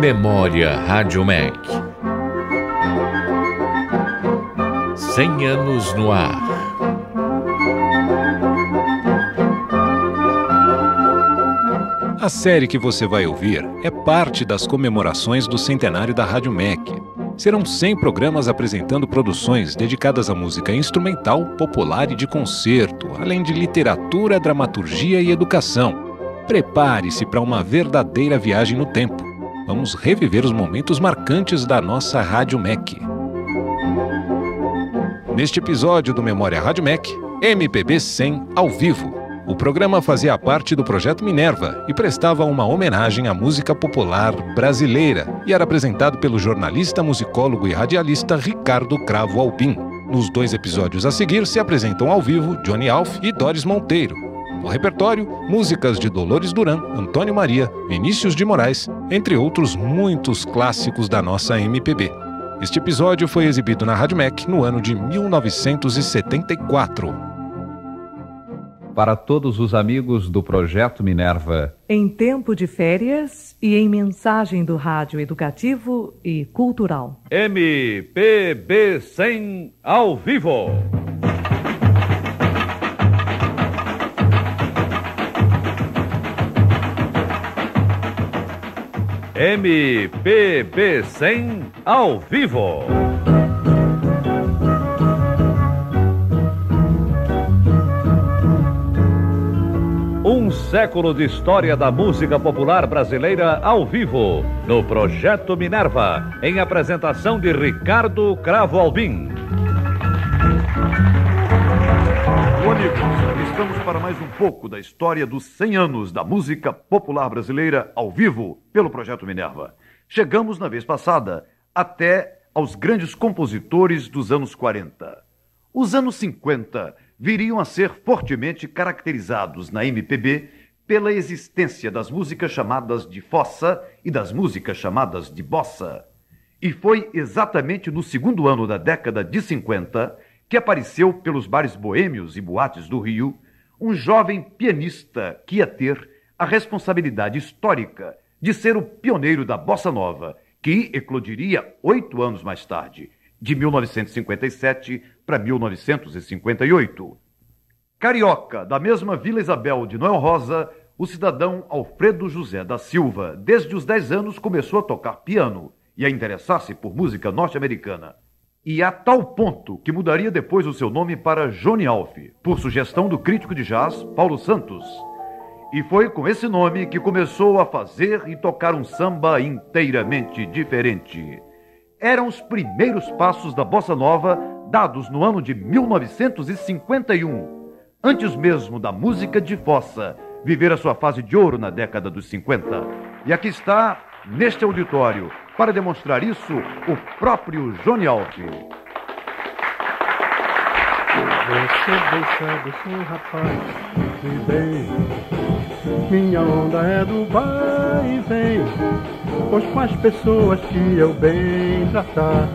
Memória Rádio Mac. 100 anos no ar. A série que você vai ouvir é parte das comemorações do centenário da Rádio Mac. Serão 100 programas apresentando produções dedicadas à música instrumental, popular e de concerto, além de literatura, dramaturgia e educação. Prepare-se para uma verdadeira viagem no tempo. Vamos reviver os momentos marcantes da nossa Rádio Mac. Neste episódio do Memória Rádio Mac, MPB 100 ao vivo. O programa fazia parte do projeto Minerva e prestava uma homenagem à música popular brasileira e era apresentado pelo jornalista, musicólogo e radialista Ricardo Cravo Albim. Nos dois episódios a seguir se apresentam ao vivo Johnny Alf e Doris Monteiro. No repertório, músicas de Dolores Duran, Antônio Maria, Vinícius de Moraes, entre outros muitos clássicos da nossa MPB. Este episódio foi exibido na Rádio Mac no ano de 1974 para todos os amigos do Projeto Minerva. Em tempo de férias e em mensagem do Rádio Educativo e Cultural. MPB 100 ao vivo. MPB 100 ao vivo. Um século de história da música popular brasileira ao vivo, no Projeto Minerva, em apresentação de Ricardo Cravo Albim. Estamos para mais um pouco da história dos 100 anos da música popular brasileira ao vivo pelo Projeto Minerva. Chegamos na vez passada até aos grandes compositores dos anos 40. Os anos 50 viriam a ser fortemente caracterizados na MPB pela existência das músicas chamadas de fossa e das músicas chamadas de bossa. E foi exatamente no segundo ano da década de 50 que apareceu pelos bares boêmios e boates do Rio um jovem pianista que ia ter a responsabilidade histórica de ser o pioneiro da bossa nova, que eclodiria oito anos mais tarde, de 1957 para 1958. Carioca, da mesma Vila Isabel de Noel Rosa, o cidadão Alfredo José da Silva, desde os 10 anos, começou a tocar piano e a interessar-se por música norte-americana. E a tal ponto que mudaria depois o seu nome para Johnny Alf, por sugestão do crítico de jazz Paulo Santos. E foi com esse nome que começou a fazer e tocar um samba inteiramente diferente. Eram os primeiros passos da bossa nova dados no ano de 1951, antes mesmo da música de fossa viver a sua fase de ouro na década dos 50. E aqui está, neste auditório, para demonstrar isso, o próprio Johnny Alf. Você sabe, sou rapaz de bem. Minha onda é do vai e vem, pois com as pessoas que eu bem tratar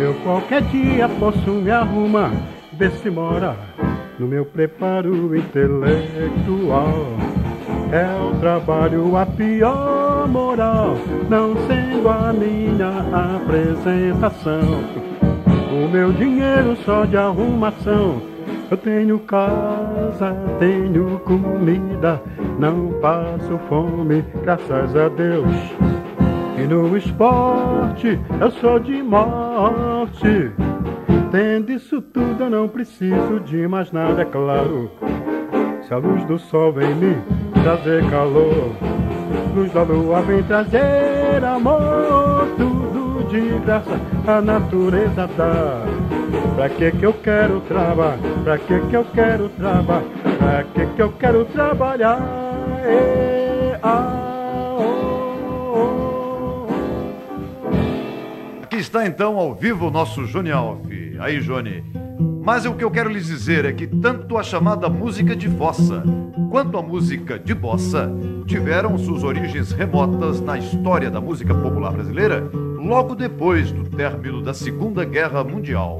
eu qualquer dia posso me arrumar, ver se mora no meu preparo intelectual. É o trabalho a pior moral, não sendo a minha apresentação. O meu dinheiro só de arrumação. Eu tenho casa, tenho comida, não passo fome, graças a Deus. E no esporte eu sou de morte. Tendo isso tudo, eu não preciso de mais nada, é claro. Se a luz do sol vem me trazer calor, luz da lua vem trazer amor, tudo de graça a natureza dá. Pra que que eu quero trabalhar? Pra que que eu quero trabalhar? Pra que que eu quero trabalhar? E, ah, oh, oh. Aqui está então ao vivo o nosso Johnny Alf. Aí, Johnny. Mas o que eu quero lhes dizer é que tanto a chamada música de fossa quanto a música de bossa tiveram suas origens remotas na história da música popular brasileira logo depois do término da Segunda Guerra Mundial.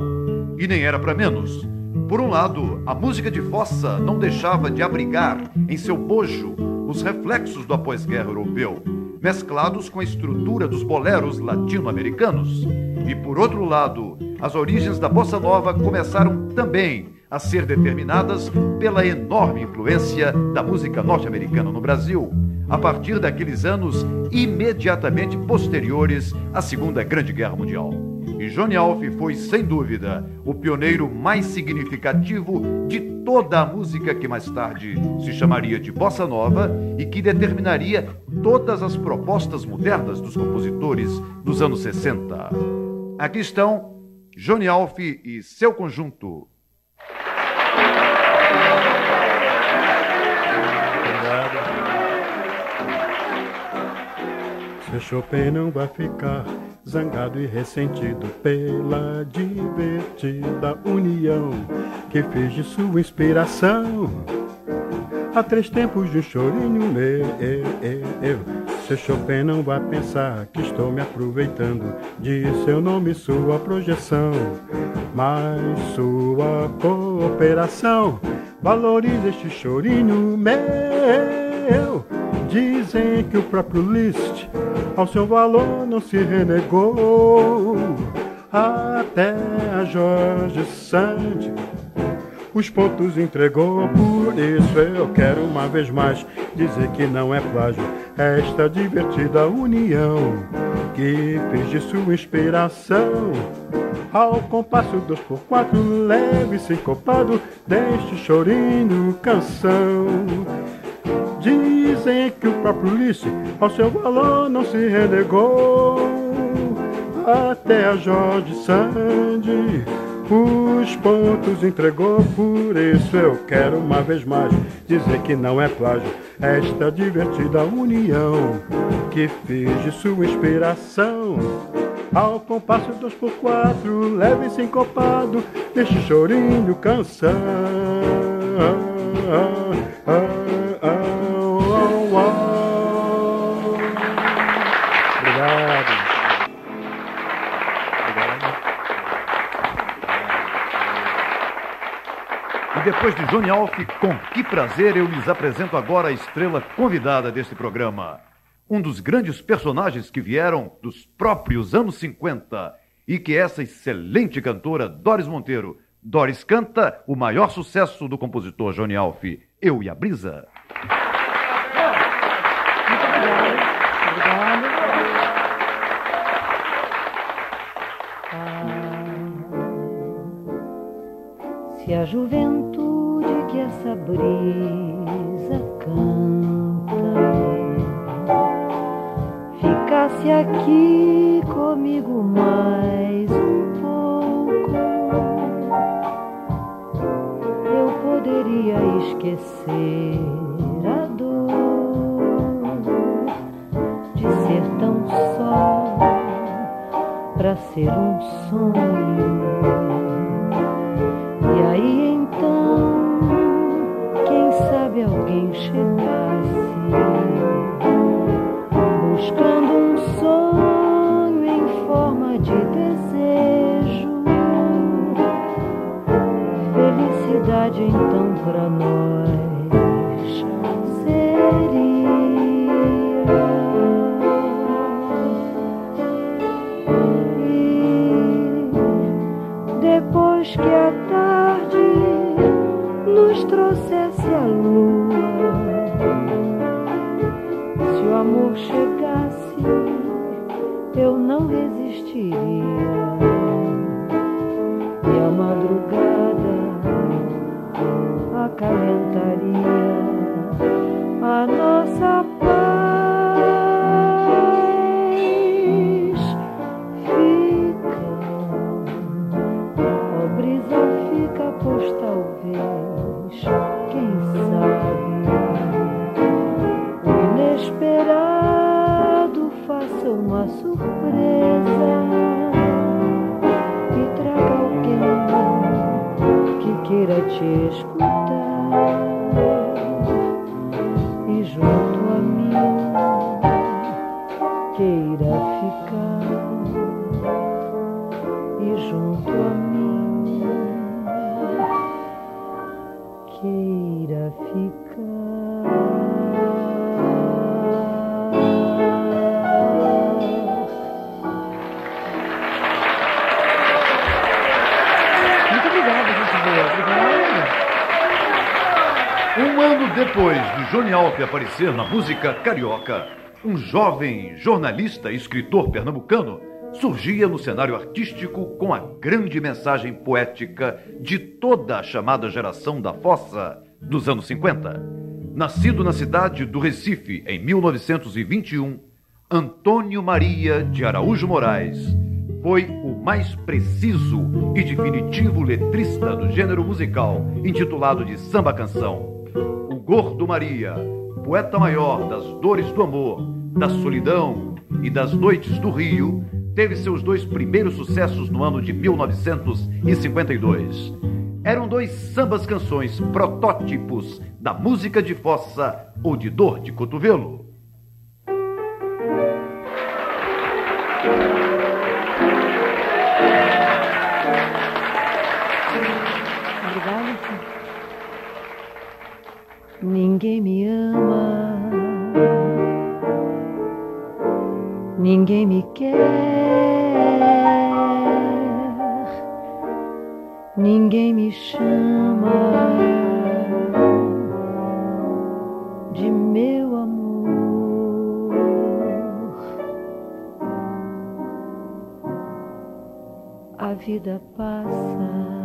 E nem era para menos. Por um lado, a música de fossa não deixava de abrigar em seu bojo os reflexos do após-guerra europeu mesclados com a estrutura dos boleros latino-americanos. E por outro lado, as origens da bossa nova começaram também a ser determinadas pela enorme influência da música norte-americana no Brasil, a partir daqueles anos imediatamente posteriores à Segunda Grande Guerra Mundial. E Johnny Alf foi, sem dúvida, o pioneiro mais significativo de toda a música que mais tarde se chamaria de bossa nova e que determinaria todas as propostas modernas dos compositores dos anos 60. Aqui estão Johnny Alf e seu conjunto. Se Chopin não vai ficar zangado e ressentido pela divertida união que fez de sua inspiração. Há três tempos de um chorinho meu, eu, Se Chopin não vai pensar que estou me aproveitando de seu nome sua projeção, mas sua cooperação valoriza este chorinho meu. Dizem que o próprio Liszt ao seu valor não se renegou. Até a Jorge Sand os pontos entregou, por isso eu quero uma vez mais dizer que não é plágio esta divertida união que fez de sua inspiração. Ao compasso dois por quatro, leve e sincopado deste chorinho canção. Dizem que o próprio Ulisses ao seu valor não se renegou. Até a Jorge Sand os pontos entregou, por isso eu quero uma vez mais dizer que não é plágio esta divertida união que fez de sua inspiração. Ao compasso dois por quatro, leve e sincopado, deste chorinho canção. Depois de Johnny Alf, com que prazer eu lhes apresento agora a estrela convidada deste programa. Um dos grandes personagens que vieram dos próprios anos 50 e que essa excelente cantora Doris Monteiro. Doris canta o maior sucesso do compositor Johnny Alf, Eu e a Brisa. Se a juventude essa brisa canta ficasse aqui comigo mais um pouco, eu poderia esquecer a dor de ser tão só para ser um sonho. E aí sabe alguém chegasse buscando um sonho em forma de desejo. Felicidade então para nós amor chegasse, eu não resistiria. E a madrugada Alf aparecer na música carioca, um jovem jornalista e escritor pernambucano surgia no cenário artístico com a grande mensagem poética de toda a chamada geração da fossa dos anos 50. Nascido na cidade do Recife em 1921, Antônio Maria de Araújo Moraes foi o mais preciso e definitivo letrista do gênero musical intitulado de samba canção. O Gordo Maria, poeta maior das dores do amor, da solidão e das noites do Rio, teve seus dois primeiros sucessos no ano de 1952. Eram dois sambas canções protótipos da música de fossa ou de dor de cotovelo. Ninguém me ama, ninguém me quer, ninguém me chama de meu amor. A vida passa.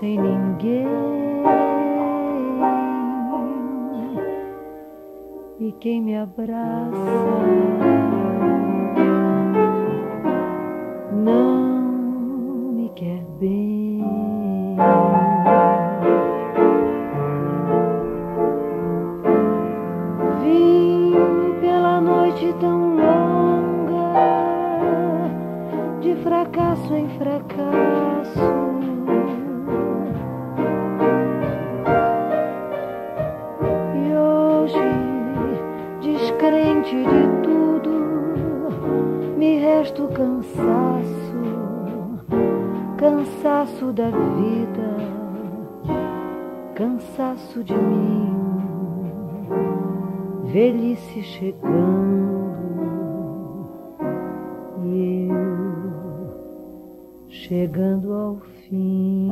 Sem ninguém. E quem me abraça não me resta o cansaço, cansaço da vida, cansaço de mim velhice chegando e eu chegando ao fim.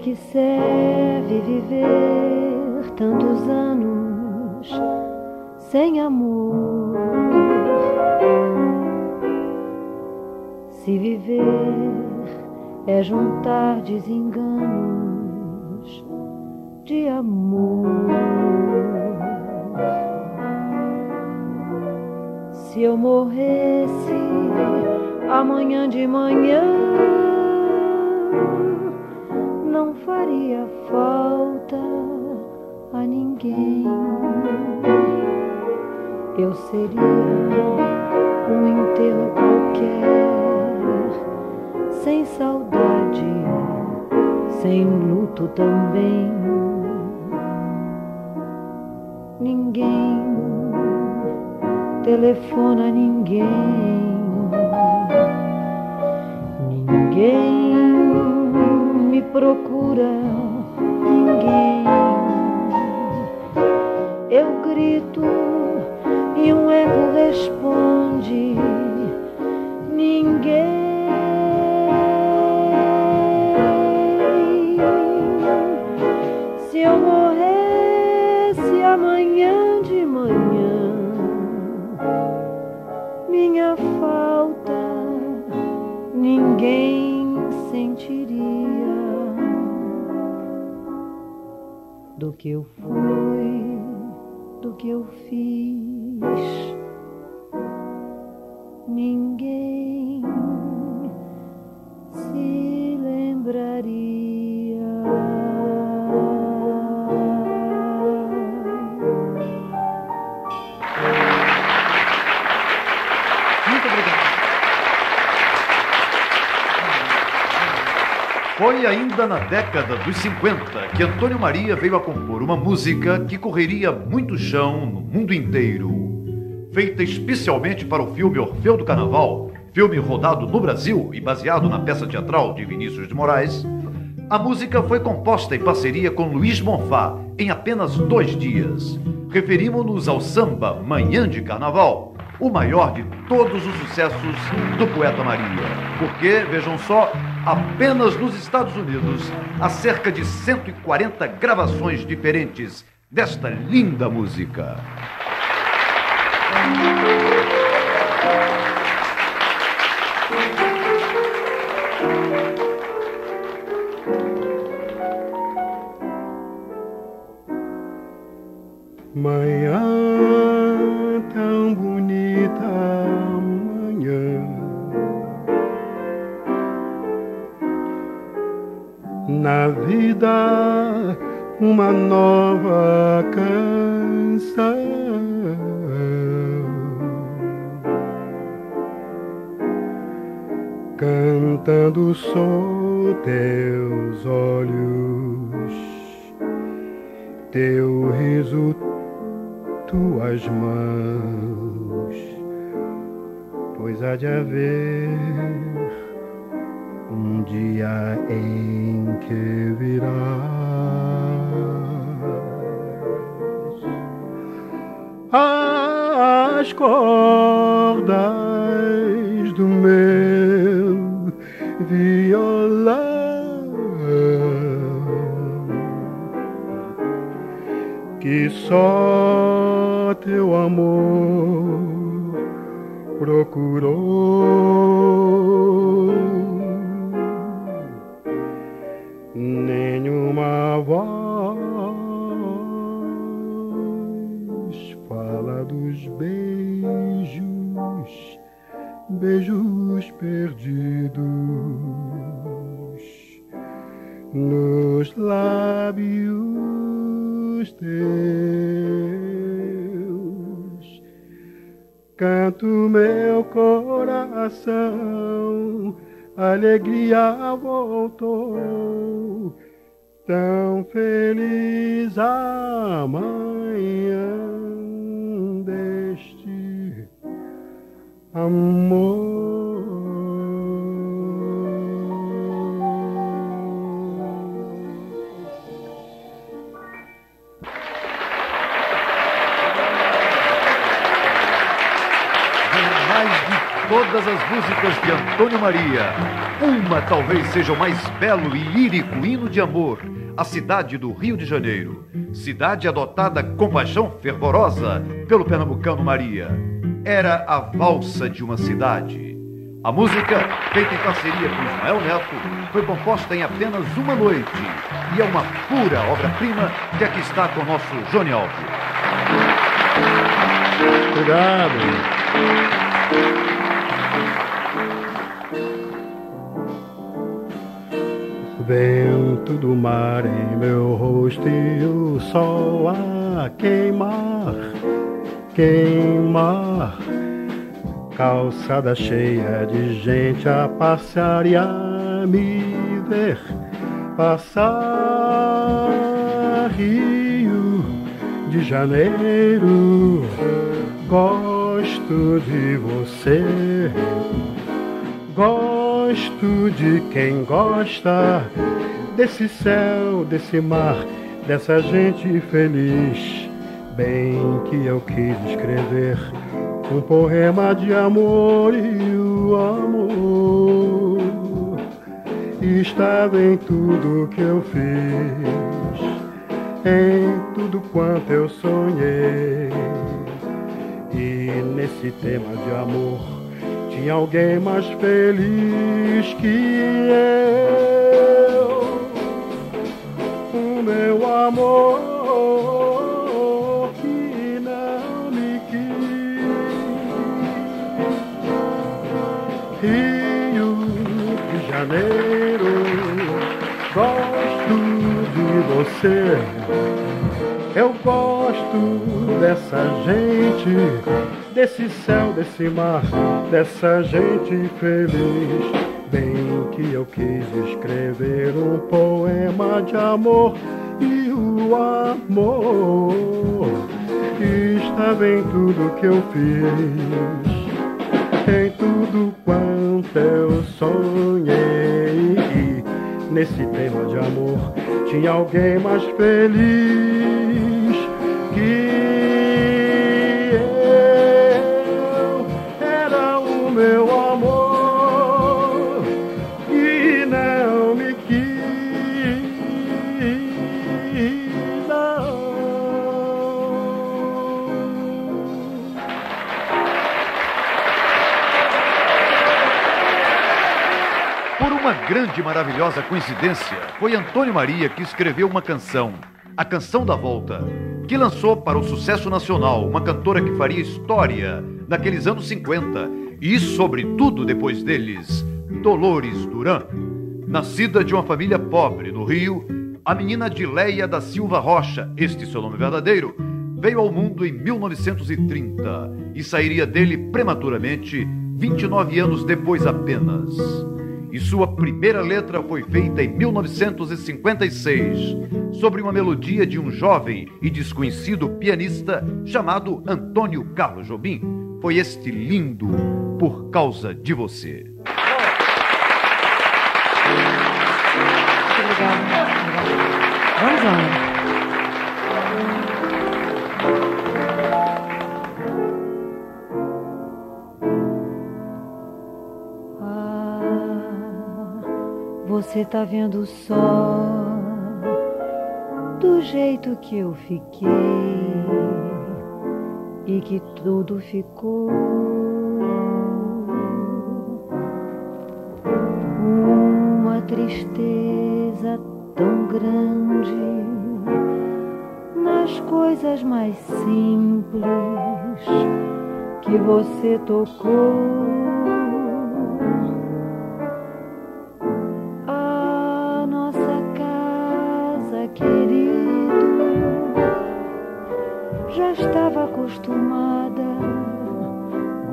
Que serve viver tantos anos sem amor? Se viver é juntar desenganos de amor. Se eu morresse amanhã de manhã, ninguém. Eu seria um enterro qualquer, sem saudade, sem luto também. Ninguém telefona a ninguém. Ninguém me procura, ninguém. Eu grito e um eco responde: ninguém. Se eu morresse amanhã de manhã, minha falta ninguém sentiria do que eu fui, que eu fiz. Ninguém Foi ainda na década dos 50 que Antônio Maria veio a compor uma música que correria muito chão no mundo inteiro. Feita especialmente para o filme Orfeu do Carnaval, filme rodado no Brasil e baseado na peça teatral de Vinícius de Moraes, a música foi composta em parceria com Luiz Monfá em apenas dois dias. Referimos-nos ao samba Manhã de Carnaval, o maior de todos os sucessos do poeta Maria. Porque, vejam só, apenas nos Estados Unidos há cerca de 140 gravações diferentes desta linda música. Manhã canção. Cantando sou teus olhos, teu riso tuas mãos, pois há de haver um dia em que virás as cordas do meu violão. que só teu amor procurou. Beijos perdidos nos lábios teus. Canto meu coração, alegria voltou, tão feliz amanhã amor. De mais de todas as músicas de Antônio Maria, uma talvez seja o mais belo e lírico hino de amor, a cidade do Rio de Janeiro. Cidade adotada com paixão fervorosa pelo pernambucano Maria. Era a valsa de uma cidade. A música, feita em parceria com Ismael Neto, foi composta em apenas uma noite e é uma pura obra-prima que aqui está com o nosso Johnny Alves. Cuidado. Vento do mar em meu rosto e o sol a queimar, queimar. Calçada cheia de gente a passar e a me ver passar. Rio de Janeiro, gosto de você. Gosto de quem gosta desse céu, desse mar, dessa gente feliz. Bem que eu quis escrever um poema de amor e o amor estava em tudo que eu fiz, em tudo quanto eu sonhei. E nesse tema de amor tinha alguém mais feliz que eu. O meu amor Rio de Janeiro, gosto de você. Eu gosto dessa gente, desse céu, desse mar, dessa gente feliz. Bem que eu quis escrever um poema de amor e o amor estava em tudo que eu fiz, em tudo quanto eu sonhei. Nesse tema de amor tinha alguém mais feliz grande e maravilhosa coincidência, foi Antônio Maria que escreveu uma canção, A Canção da Volta, que lançou para o sucesso nacional uma cantora que faria história naqueles anos 50 e, sobretudo, depois deles, Dolores Duran. Nascida de uma família pobre no Rio, a menina Adileia da Silva Rocha, este seu nome verdadeiro, veio ao mundo em 1930 e sairia dele prematuramente 29 anos depois apenas. E sua primeira letra foi feita em 1956, sobre uma melodia de um jovem e desconhecido pianista chamado Antônio Carlos Jobim. Foi este lindo Por Causa de Você. Muito obrigada. Vamos, Ana. Você tá vendo só do jeito que eu fiquei e que tudo ficou uma tristeza tão grande nas coisas mais simples que você tocou.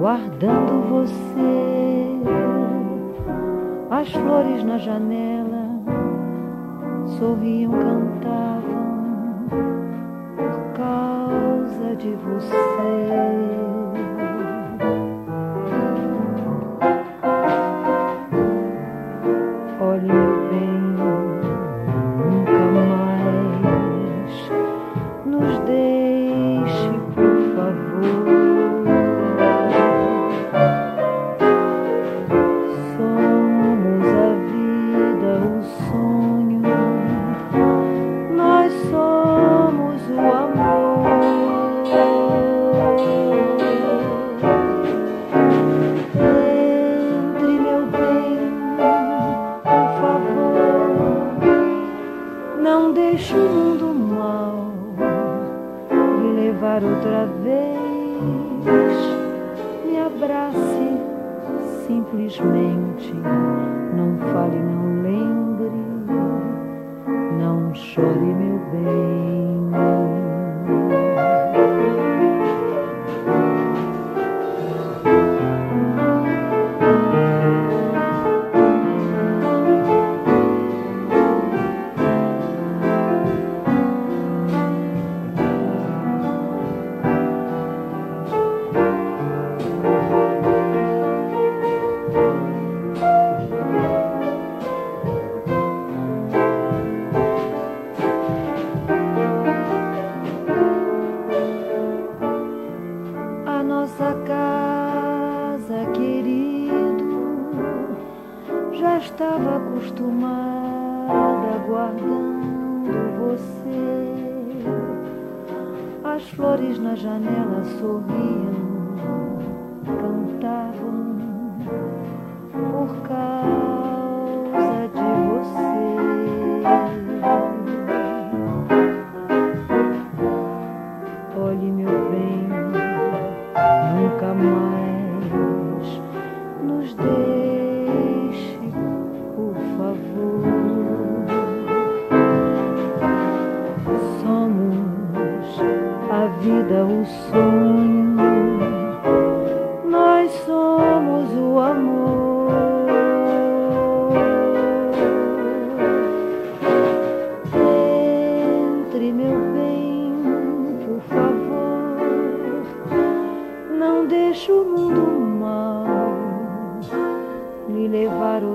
Guardando você. As flores na janela sorriam, cantavam por causa de você. Não deixe o mundo mal me levar outra vez. Me abrace simplesmente, não fale, não lembre, não chore, meu bem. Flores na janela sorriam, cantavam por causa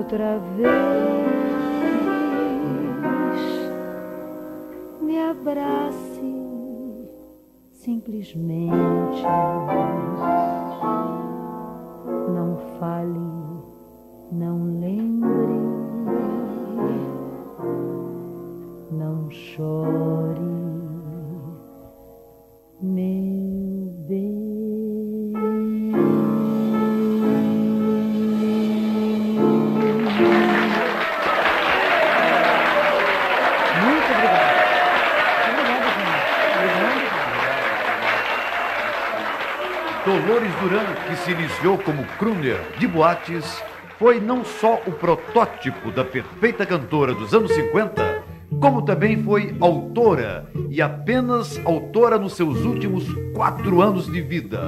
outra vez. Me abrace simplesmente. Não fale, não lembre, não chore, Dolores Duran, que se iniciou como crooner de boates, foi não só o protótipo da perfeita cantora dos anos 50, como também foi autora, e apenas autora nos seus últimos quatro anos de vida,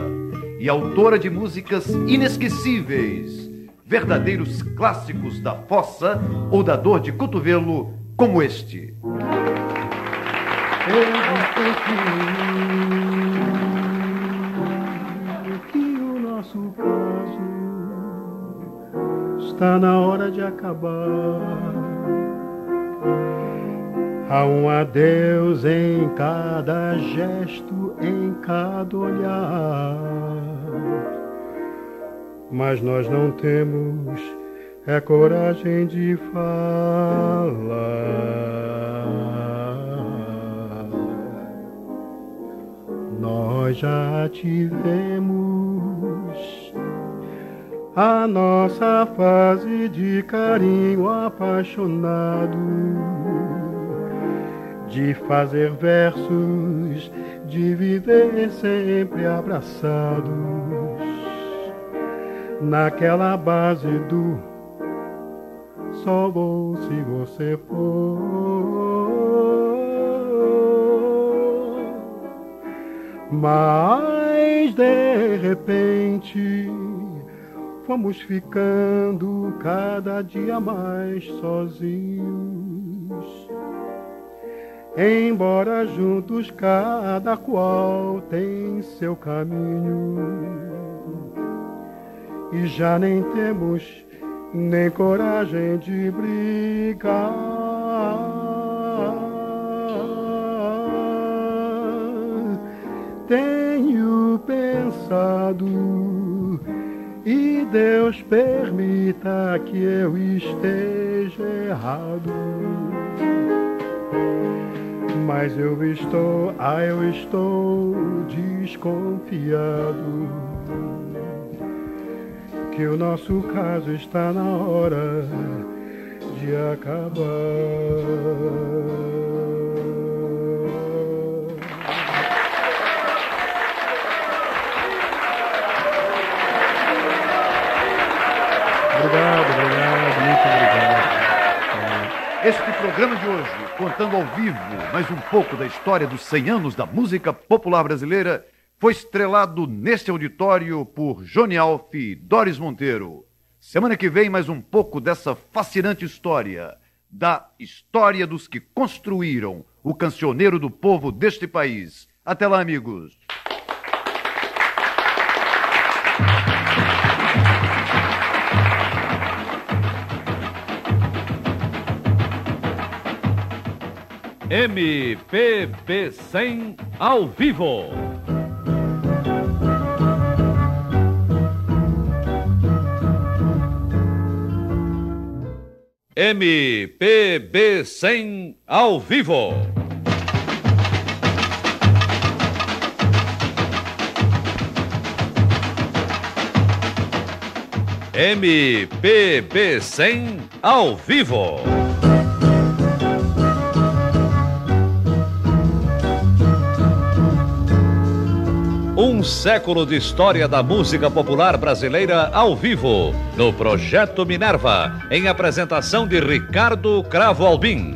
e autora de músicas inesquecíveis, verdadeiros clássicos da fossa ou da dor de cotovelo, como este. Eu está na hora de acabar. Há um adeus em cada gesto, em cada olhar. Mas nós não temos é coragem de falar. Nós já tivemos a nossa fase de carinho apaixonado, de fazer versos, de viver sempre abraçados, naquela base do só vou se você for. Mas de repente fomos ficando cada dia mais sozinhos. Embora juntos cada qual tem seu caminho. E já nem temos nem coragem de brigar. Tenho pensado e Deus permita que eu esteja errado. Mas eu estou, ah, eu estou desconfiado que o nosso caso está na hora de acabar. Este programa de hoje, contando ao vivo mais um pouco da história dos 100 anos da música popular brasileira, foi estrelado neste auditório por Johnny Alf e Doris Monteiro. Semana que vem, mais um pouco dessa fascinante história, da história dos que construíram o cancioneiro do povo deste país. Até lá, amigos. MPB 100 ao vivo. MPB 100 ao vivo. MPB 100 ao vivo. Um século de história da música popular brasileira ao vivo, no Projeto Minerva, em apresentação de Ricardo Cravo Albim.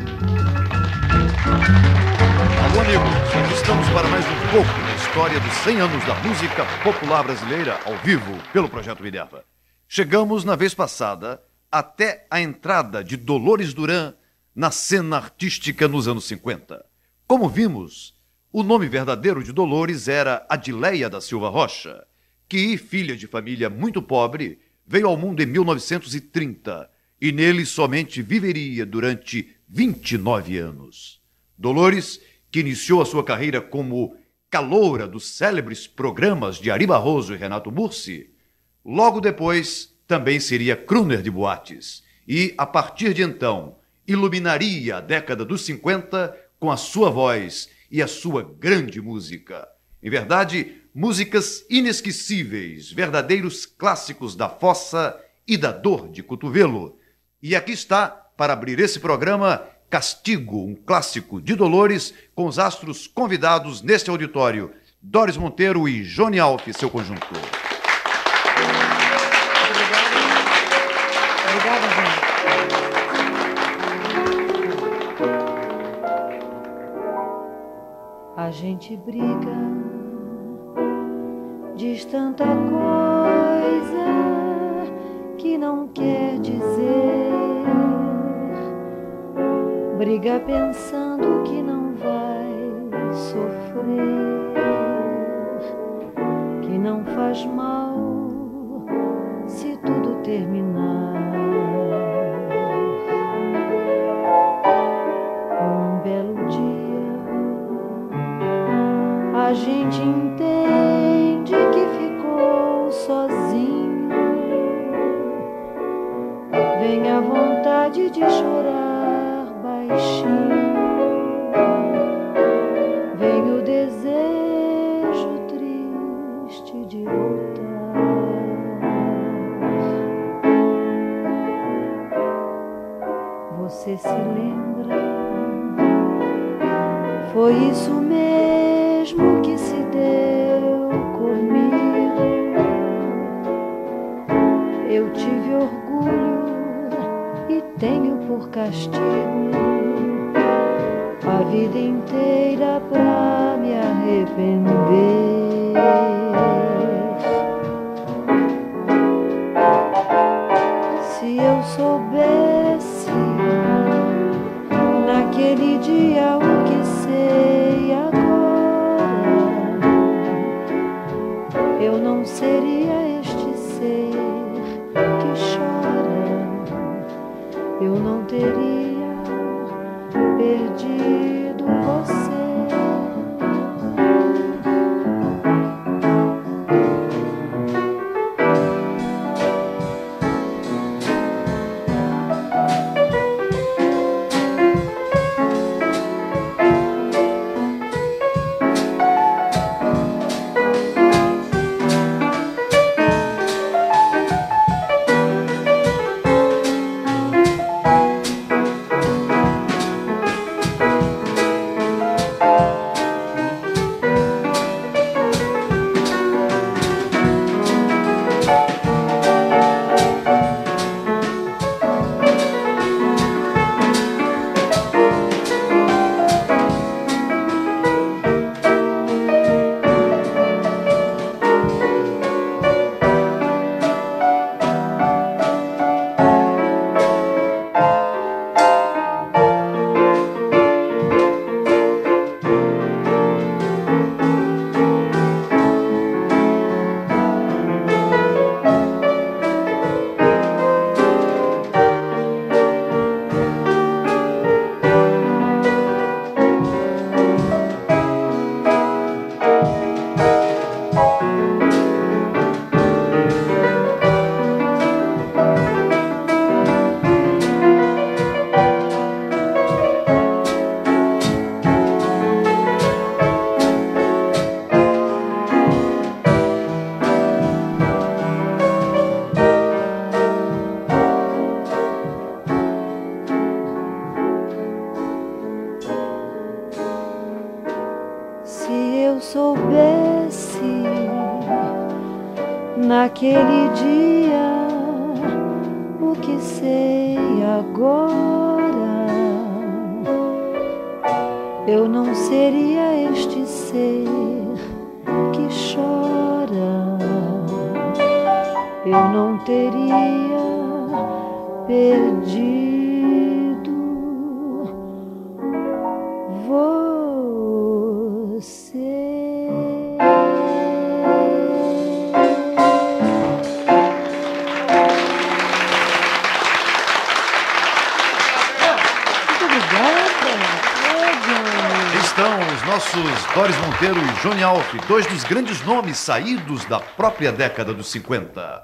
Alô, amigos, estamos para mais um pouco da história dos 100 anos da música popular brasileira ao vivo pelo Projeto Minerva. Chegamos na vez passada até a entrada de Dolores Duran na cena artística nos anos 50. Como vimos, o nome verdadeiro de Dolores era Adileia da Silva Rocha, que, filha de família muito pobre, veio ao mundo em 1930 e nele somente viveria durante 29 anos. Dolores, que iniciou a sua carreira como caloura dos célebres programas de Ari Barroso e Renato Mursi, logo depois também seria crooner de boates e, a partir de então, iluminaria a década dos 50 com a sua voz e a sua grande música. Em verdade, músicas inesquecíveis, verdadeiros clássicos da fossa e da dor de cotovelo. E aqui está, para abrir esse programa, Castigo, um clássico de Dolores, com os astros convidados neste auditório, Doris Monteiro e Johnny Alf, seu conjunto. A gente briga, diz tanta coisa que não quer dizer. Briga pensando que não vai sofrer, que não faz mal se tudo terminar. A gente entende que ficou sozinho. Vem a vontade de chorar baixinho. Vem o desejo triste de voltar. Você se lembra? Foi isso mesmo tenho por castigo a vida inteira pra me arrepender. Se eu soubesse naquele dia Johnny Alf, dois dos grandes nomes saídos da própria década dos 50.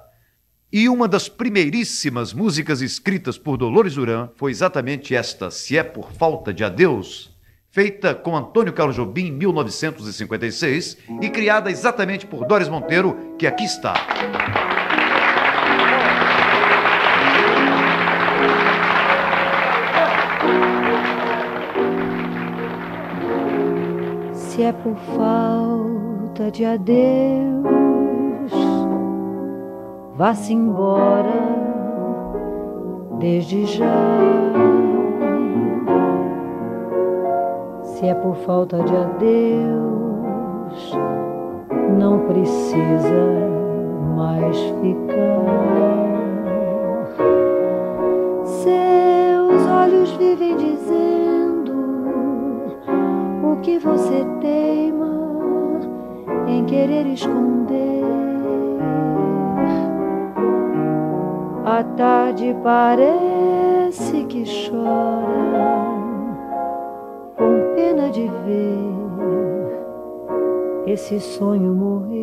E uma das primeiríssimas músicas escritas por Dolores Duran foi exatamente esta, Se é por falta de adeus, feita com Antônio Carlos Jobim em 1956 e criada exatamente por Doris Monteiro, que aqui está. Se é por falta de adeus, vá-se embora desde já. Se é por falta de adeus, não precisa mais ficar. Seus olhos vivem dizendo que você querer esconder. A tarde parece que chora com pena de ver esse sonho morrer.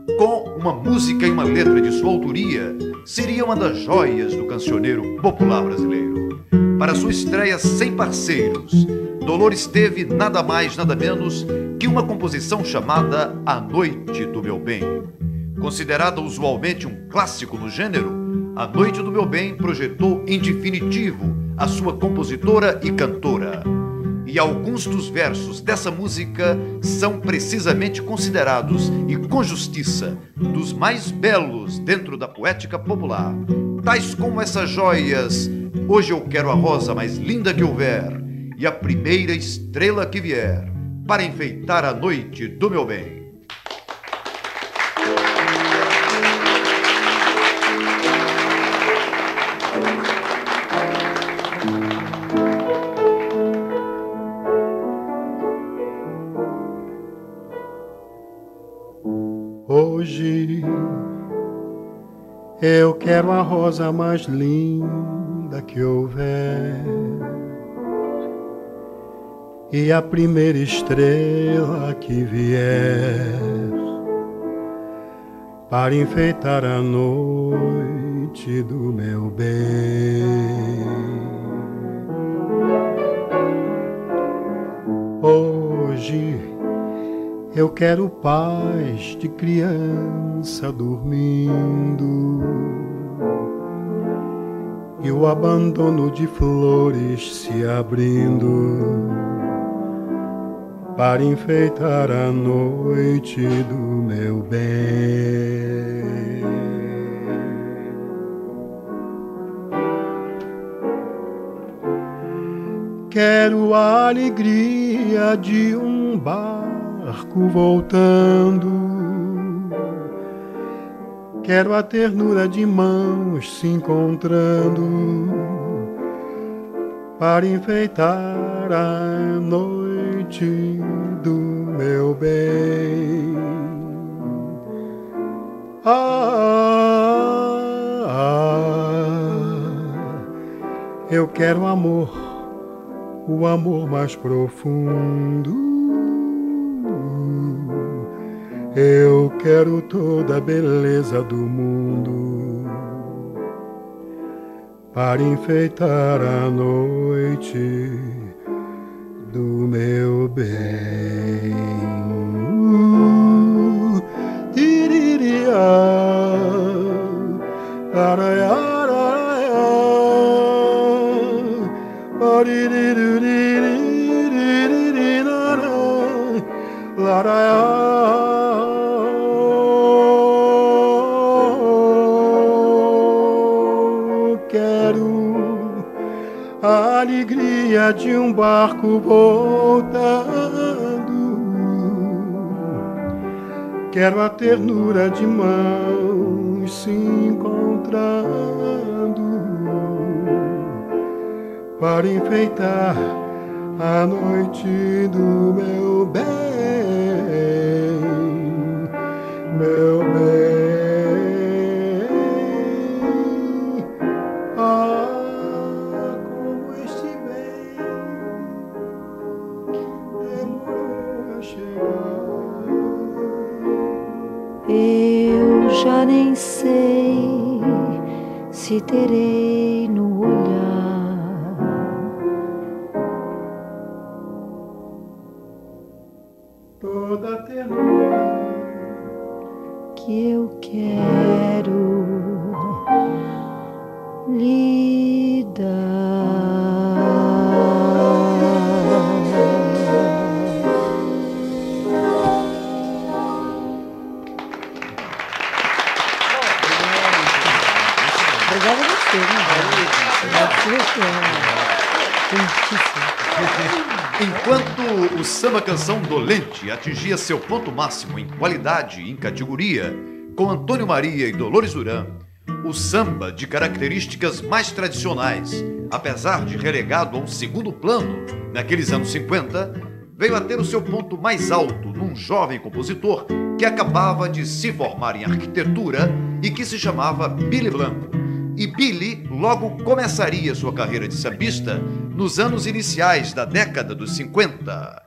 com uma música e uma letra de sua autoria, seria uma das joias do cancioneiro popular brasileiro. Para sua estreia sem parceiros, Dolores teve nada mais, nada menos que uma composição chamada A Noite do Meu Bem. Considerada usualmente um clássico no gênero, A Noite do Meu Bem projetou em definitivo a sua compositora e cantora e alguns dos versos dessa música são precisamente considerados, e com justiça, dos mais belos dentro da poética popular, tais como essas joias: Hoje eu quero a rosa mais linda que houver, e a primeira estrela que vier, para enfeitar a noite do meu bem. Eu quero a rosa mais linda que houver e a primeira estrela que vier para enfeitar a noite do meu bem. Eu quero paz de criança dormindo e o abandono de flores se abrindo para enfeitar a noite do meu bem. Quero a alegria de um bar barco voltando. Quero a ternura de mãos se encontrando para enfeitar a noite do meu bem. Ah, ah, eu quero amor, o amor mais profundo. Eu quero toda a beleza do mundo para enfeitar a noite do meu bem. Alegria de um barco voltando. Quero a ternura de mãos se encontrando para enfeitar a noite do meu bem, meu bem. Se Enquanto o samba canção dolente atingia seu ponto máximo em qualidade e em categoria, com Antônio Maria e Dolores Duran, o samba de características mais tradicionais, apesar de relegado a um segundo plano naqueles anos 50, veio a ter o seu ponto mais alto num jovem compositor que acabava de se formar em arquitetura e que se chamava Billy Blanco. E Billy logo começaria sua carreira de sambista nos anos iniciais da década dos 50.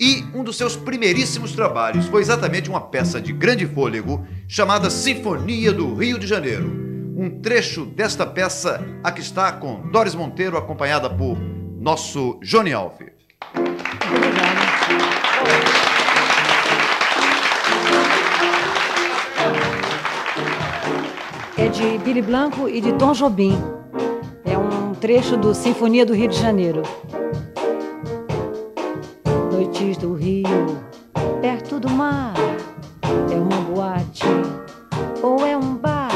E um dos seus primeiríssimos trabalhos foi exatamente uma peça de grande fôlego chamada Sinfonia do Rio de Janeiro. Um trecho desta peça aqui está com Doris Monteiro, acompanhada por nosso Johnny Alves. É de Billy Blanco e de Tom Jobim. É um trecho do Sinfonia do Rio de Janeiro. Noites do Rio, perto do mar, é uma boate ou é um bar,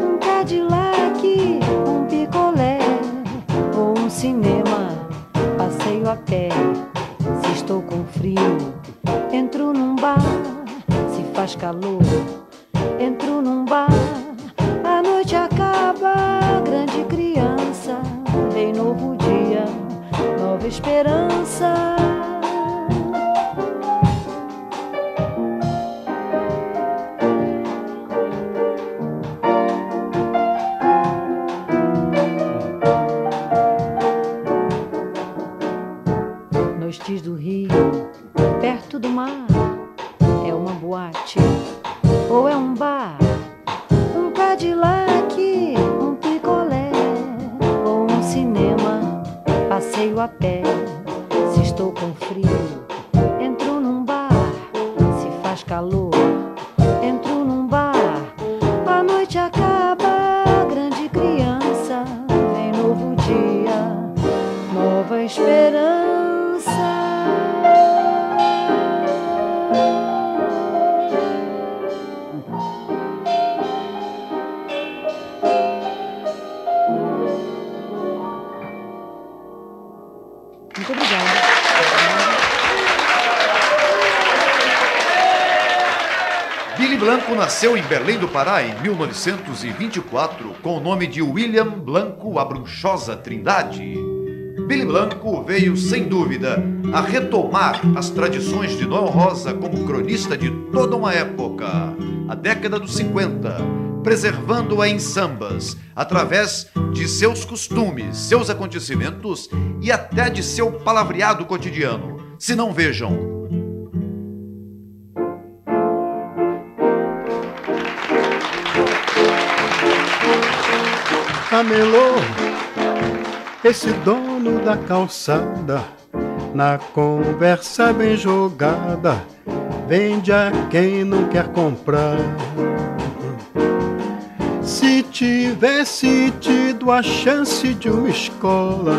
um Cadillac, um picolé ou um cinema, passeio a pé. Se estou com frio, entro num bar, se faz calor, Blanco nasceu em Belém do Pará em 1924 com o nome de William Blanco Abrunchosa Trindade. Billy Blanco veio, sem dúvida, a retomar as tradições de Noel Rosa como cronista de toda uma época, a década dos 50, preservando-a em sambas, através de seus costumes, seus acontecimentos e até de seu palavreado cotidiano. Se não vejam, camelô, esse dono da calçada, na conversa bem jogada, vende a quem não quer comprar. Se tivesse tido a chance de uma escola,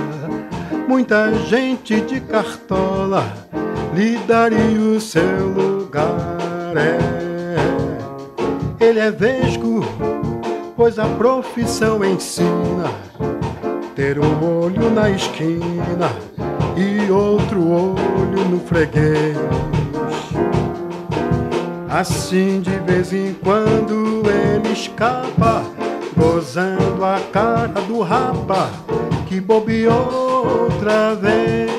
muita gente de cartola lhe daria o seu lugar. É. Ele é vesgo pois a profissão ensina ter um olho na esquina e outro olho no freguês. Assim de vez em quando ele escapa, gozando a cara do rapa que bobeou outra vez.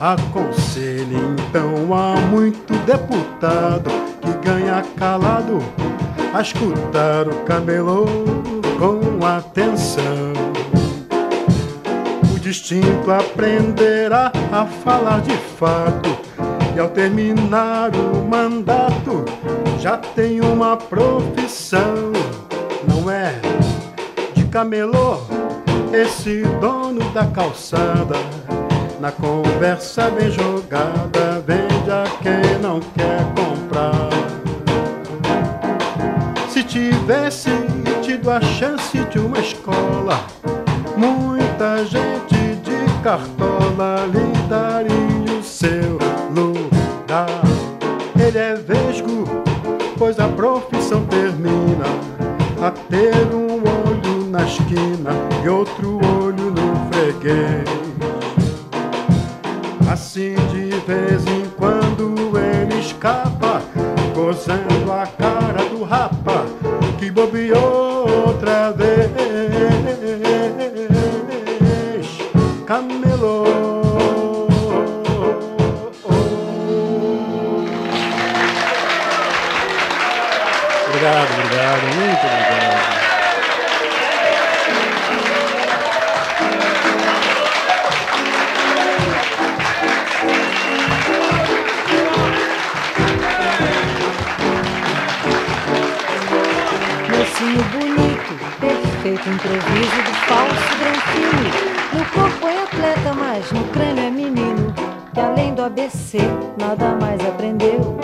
Aconselhe então a muito deputado que ganha calado a escutar o cabelo com atenção. O distinto aprenderá a falar de fato e ao terminar o mandato já tem uma profissão, não é? De camelô, esse dono da calçada, na conversa bem jogada, vende a quem não quer comprar tivesse tido a chance de uma escola, muita gente de cartola lhe daria o seu lugar. Ele é vesgo, pois a profissão termina a ter um olho na esquina e outro olho no freguês. Assim de vez em quando ele escapa, gozando a cara que bobeou outra vez. Camelô. Obrigado, obrigado, muito obrigado. Do ABC, nada mais aprendeu.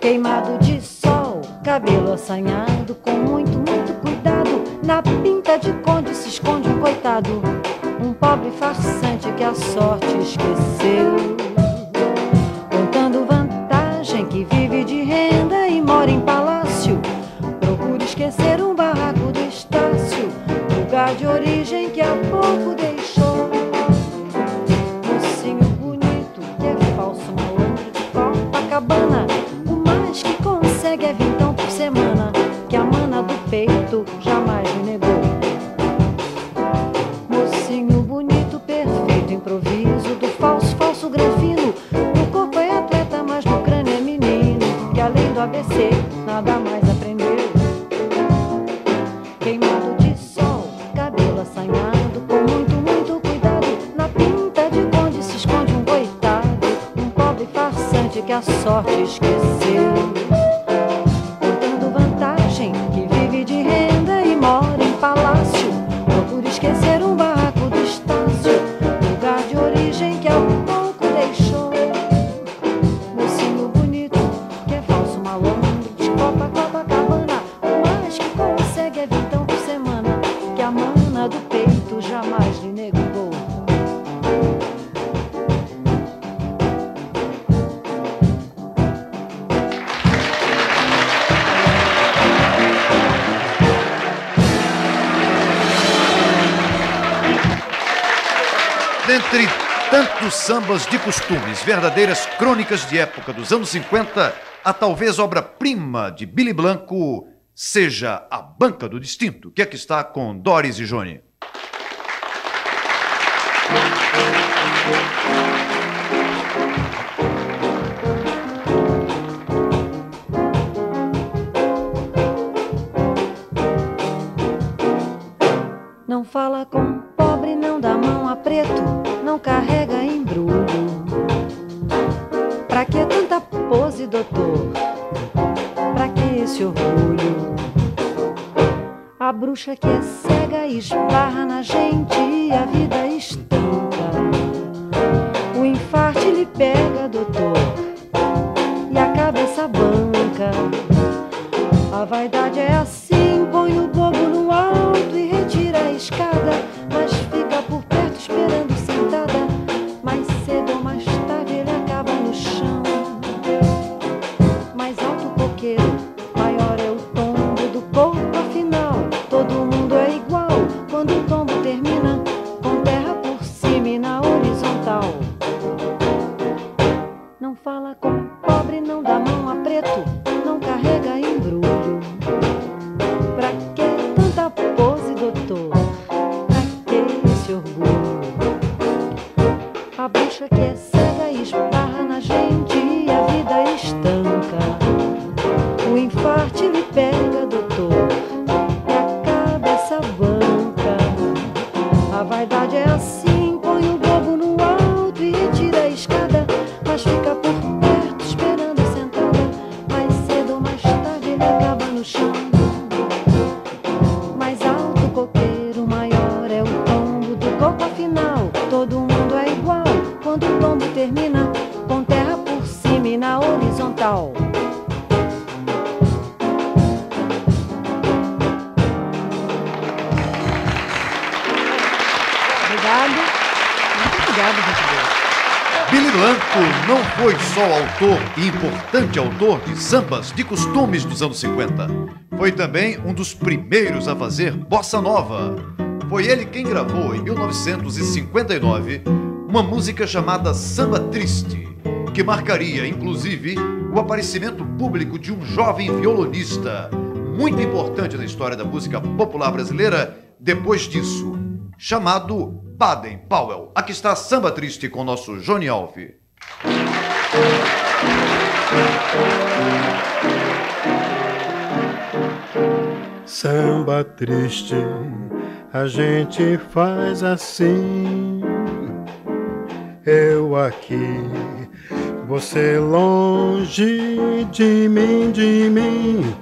Queimado de sol, cabelo assanhado, com muito, muito cuidado. Na pinta de conde se esconde um coitado. Um pobre farsante que a sorte esqueceu. sambas de costumes, verdadeiras crônicas de época dos anos 50, a talvez obra-prima de Billy Blanco seja A Banca do Distinto, que aqui está com Doris e Johnny. Bruxa que é cega esbarra com terra por cima e na horizontal. Obrigado. Muito obrigado, gente. Billy Blanco não foi só autor e importante autor de sambas de costumes dos anos 50. Foi também um dos primeiros a fazer bossa nova. Foi ele quem gravou em 1959 uma música chamada Samba Triste, que marcaria inclusive o aparecimento público de um jovem violonista muito importante na história da música popular brasileira depois disso, chamado Baden Powell. Aqui está Samba Triste com o nosso Johnny Alve. Samba triste, a gente faz assim. Eu aqui, você longe de mim, de mim.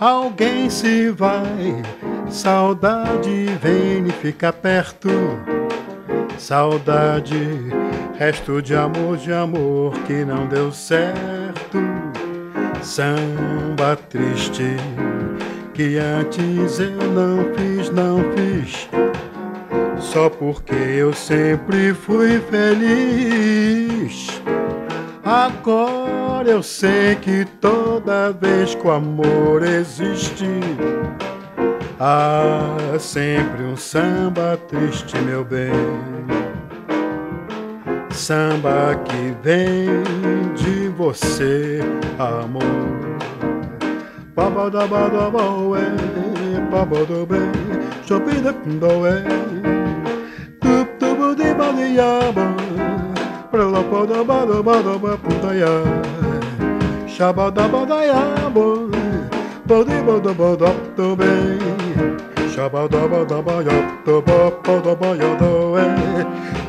Alguém se vai, saudade vem e fica perto. Saudade, resto de amor, de amor que não deu certo. Samba triste, que antes eu não fiz, não fiz. Só porque eu sempre fui feliz. Agora eu sei que toda vez que o amor existe, há sempre um samba triste, meu bem. Samba que vem de você, amor. Babadabadabaue, babadobe, chopidapundoe, Shabadiyama, Pralapodabadabadabapudaya, Shabadabadayama, Bodibodabadabdobe, Shabadabadabayabdabapodabayadawe,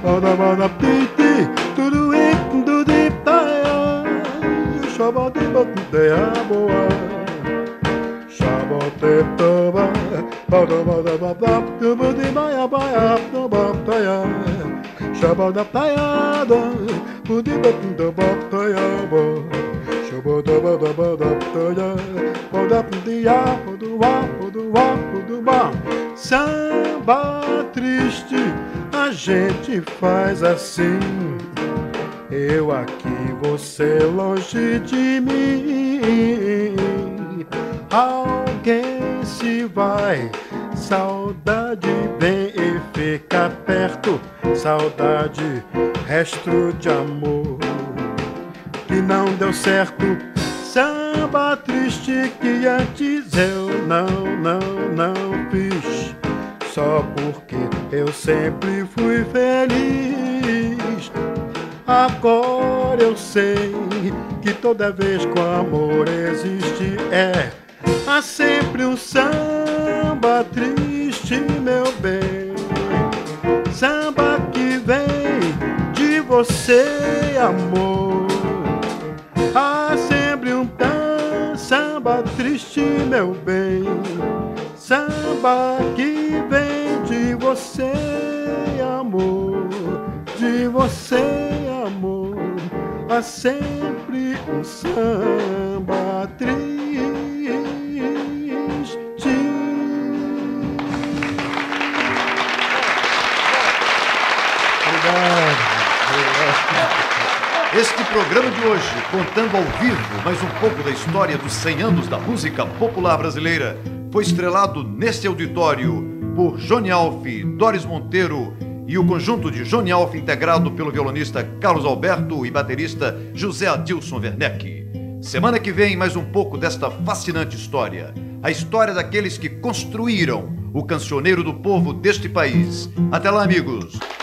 Badabadabditi, Duduit, Dudiptaya, Shabadibadayaboa. Shabbat, shabadibodeyaboa. Shabbataba, Badabadababa, Dubudibaya, Baya, Nobapaya, Shabbatayada, Budibabaya, Shabbatabadabadabaya, Bodapudia, Bodua, Bodua, Bodua. Samba triste, a gente faz assim. Eu aqui, você longe de mim. Alguém se vai, saudade vem e fica perto. Saudade, resto de amor que não deu certo. Samba triste que antes eu não, não, não fiz. só porque eu sempre fui feliz. Agora eu sei que toda vez que o amor existe é há sempre um samba triste, meu bem. Samba que vem de você, amor. Há sempre um samba triste, meu bem. Samba que vem de você, amor. De você, amor. Há sempre um samba triste. Este programa de hoje, contando ao vivo mais um pouco da história dos 100 anos da música popular brasileira, foi estrelado neste auditório por Johnny Alf, Doris Monteiro e o conjunto de Johnny Alf integrado pelo violonista Carlos Alberto e baterista José Adilson Werneck. Semana que vem, mais um pouco desta fascinante história. A história daqueles que construíram o cancioneiro do povo deste país. Até lá, amigos!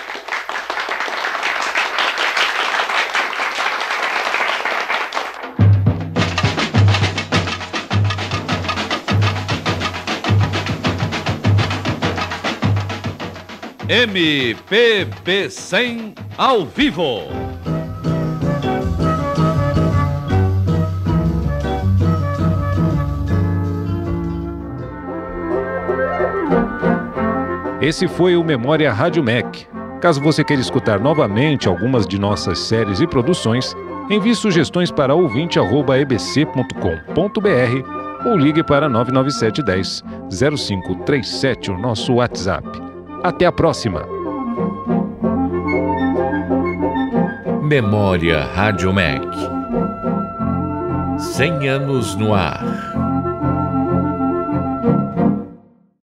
MPB 100 ao vivo. Esse foi o Memória Rádio Mac. Caso você queira escutar novamente algumas de nossas séries e produções, envie sugestões para ouvinte@ebc.com.br ou ligue para 99710 0537, o nosso WhatsApp. Até a próxima. Memória Rádio Mac. 100 anos no ar.